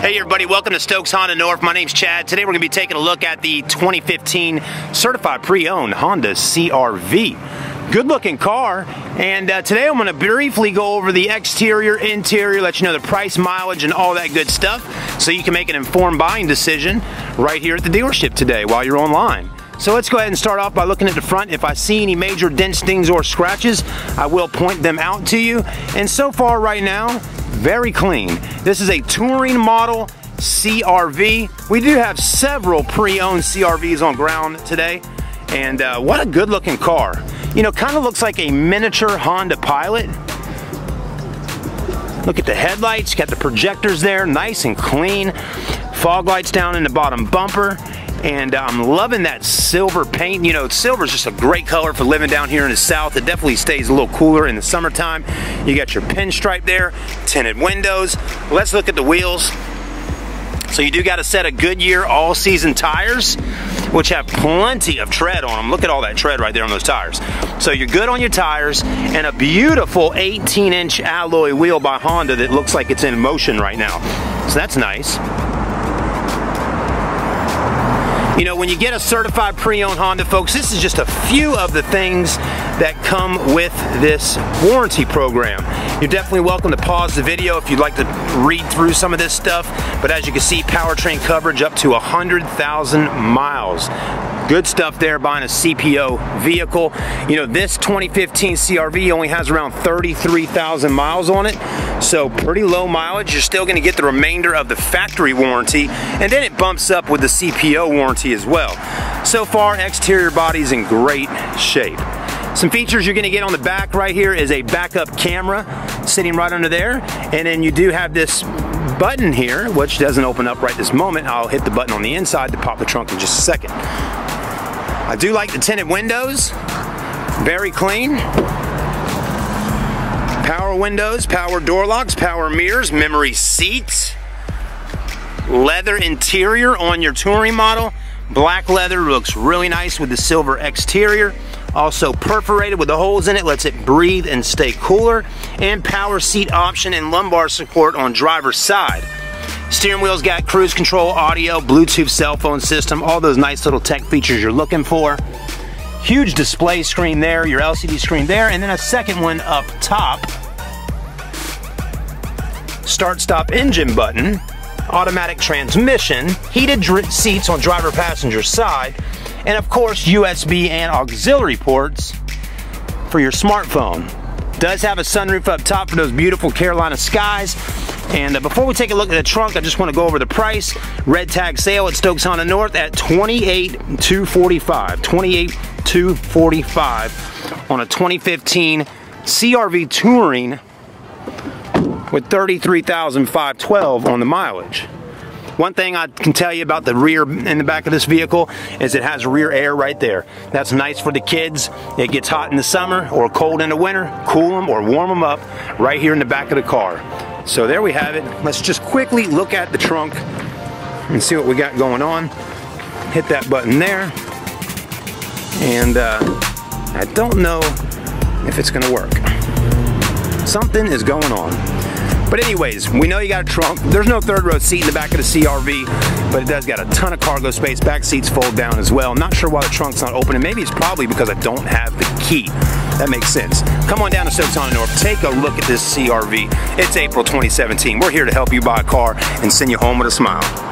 Hey everybody, welcome to Stokes Honda North. My name's Chad. Today we're going to be taking a look at the 2015 certified pre-owned Honda CRV. Good looking car and uh, today I'm going to briefly go over the exterior, interior, let you know the price, mileage and all that good stuff so you can make an informed buying decision right here at the dealership today while you're online. So let's go ahead and start off by looking at the front. If I see any major dents, dings, or scratches, I will point them out to you. And so far right now, very clean. This is a touring model CRV. We do have several pre-owned CRVs on ground today. And uh, what a good looking car. You know, kind of looks like a miniature Honda Pilot. Look at the headlights, got the projectors there, nice and clean. Fog lights down in the bottom bumper and I'm loving that silver paint. You know, silver is just a great color for living down here in the south. It definitely stays a little cooler in the summertime. You got your pinstripe there, tinted windows. Let's look at the wheels. So you do got a set of Goodyear all-season tires, which have plenty of tread on them. Look at all that tread right there on those tires. So you're good on your tires, and a beautiful 18-inch alloy wheel by Honda that looks like it's in motion right now. So that's nice. You know, when you get a certified pre-owned Honda, folks, this is just a few of the things that come with this warranty program. You're definitely welcome to pause the video if you'd like to read through some of this stuff. But as you can see, powertrain coverage up to 100,000 miles. Good stuff there buying a CPO vehicle. You know, this 2015 CRV only has around 33,000 miles on it, so pretty low mileage. You're still gonna get the remainder of the factory warranty, and then it bumps up with the CPO warranty as well. So far, exterior body's in great shape. Some features you're gonna get on the back right here is a backup camera sitting right under there, and then you do have this button here, which doesn't open up right this moment. I'll hit the button on the inside to pop the trunk in just a second. I do like the tinted windows. Very clean. Power windows, power door locks, power mirrors, memory seats. Leather interior on your touring model. Black leather looks really nice with the silver exterior. Also perforated with the holes in it, lets it breathe and stay cooler. And power seat option and lumbar support on driver's side. Steering wheel's got cruise control, audio, Bluetooth cell phone system, all those nice little tech features you're looking for. Huge display screen there, your LCD screen there, and then a second one up top. Start stop engine button, automatic transmission, heated seats on driver passenger side, and of course USB and auxiliary ports for your smartphone. Does have a sunroof up top for those beautiful Carolina skies. And uh, before we take a look at the trunk, I just want to go over the price. Red tag sale at Stokes Honda North at 28245 28245 on a 2015 CRV Touring with 33,512 on the mileage. One thing I can tell you about the rear in the back of this vehicle is it has rear air right there. That's nice for the kids. It gets hot in the summer or cold in the winter. Cool them or warm them up right here in the back of the car. So there we have it. Let's just quickly look at the trunk and see what we got going on. Hit that button there. And uh, I don't know if it's gonna work. Something is going on. But anyways, we know you got a trunk. There's no third row seat in the back of the CRV, but it does got a ton of cargo space. Back seats fold down as well. Not sure why the trunk's not open, and maybe it's probably because I don't have the key. That makes sense. Come on down to Stokes North. Take a look at this CRV. It's April 2017. We're here to help you buy a car and send you home with a smile.